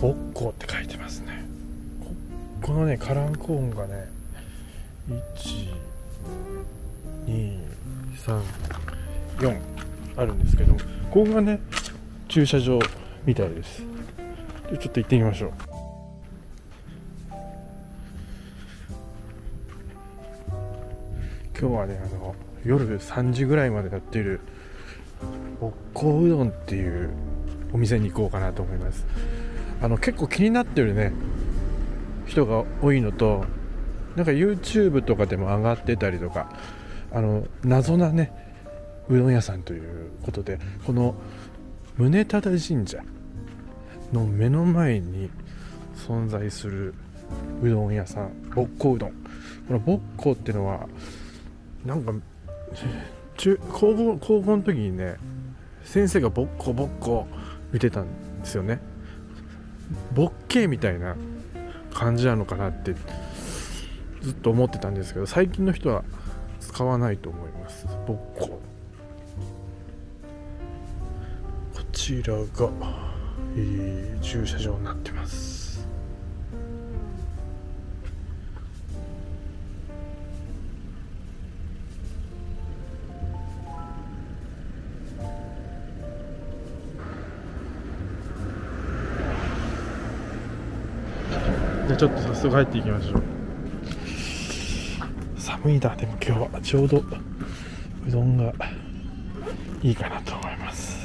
ボッコって書いてますね。このねカランコ音がね1234あるんですけどここがね駐車場みたいです。でちょっと行ってみましょう。今日はねあの夜3時ぐらいまでやってるぼっこうどんっていうお店に行こうかなと思います。あの結構気になってるね。人が多いのとなんか YouTube とかでも上がってたりとかあの謎なねうどん屋さんということでこの宗忠神社の目の前に存在するうどん屋さんぼっこうどん。このぼっこってのはなんか中高校高校の時にね先生がぼっこぼっこ見てたんですよね。ボッケーみたいな感じなのかなってずっと思ってたんですけど最近の人は使わないと思います。ボッコ。こちらが、えー、駐車場になってます。じゃあちょっと早速入っていきましょう。寒いなでも今日は。ちょうどうどんがいいかなと思います。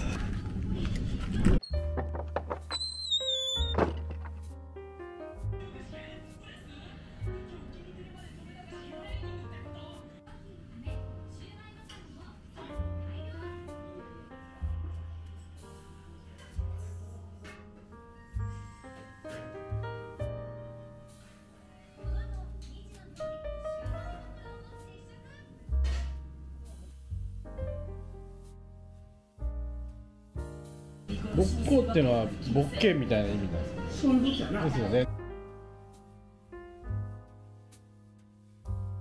ボッコっていうのはボッケみたいな意味なんですそのことやなですよね。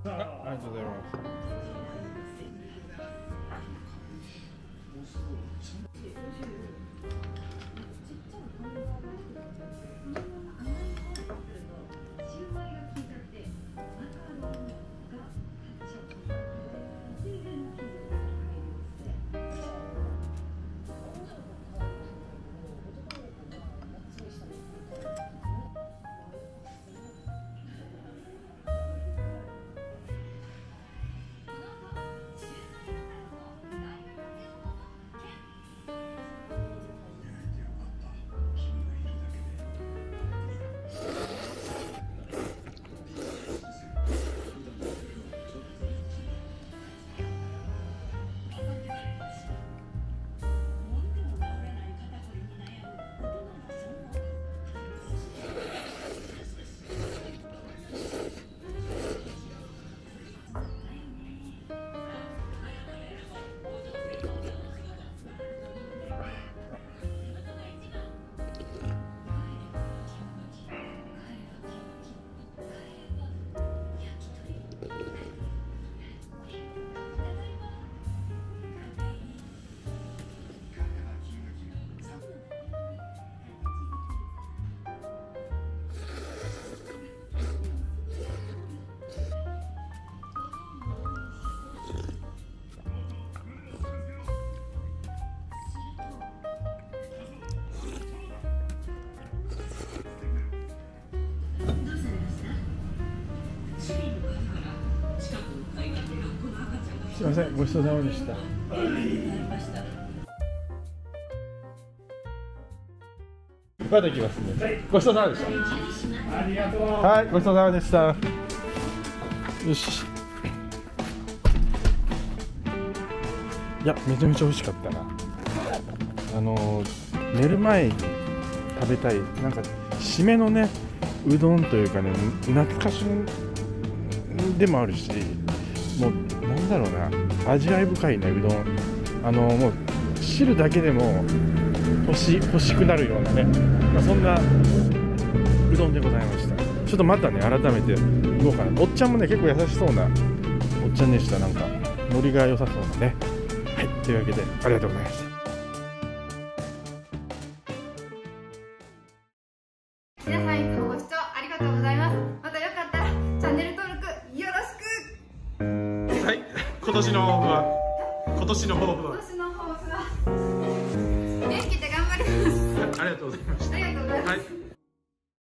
あありがとうございますすいませんごちそうさまでした。まだ行きますね。ごちそうさまでした。ありがとうはいごちそうさまでした。よし。いやめちゃめちゃ美味しかったな。あの寝る前に食べたいなんか締めのねうどんというかね懐かしでもあるしもうなんだろうな。味わい深いねうどん。あのもう汁だけでも欲し欲しくなるようなね、まあ、そんなうどんでございました。ちょっとまたね改めて行こうかな。おっちゃんもね結構優しそうなおっちゃんでした。なんかノリが良さそうなね。はい。というわけでありがとうございました。今年の抱負は？今年の抱負は？今年の抱負は？元気で頑張ります。ありがとうございました